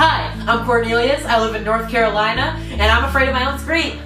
Hi, I'm Cornelius. I live in North Carolina, and I'm afraid of my own scream.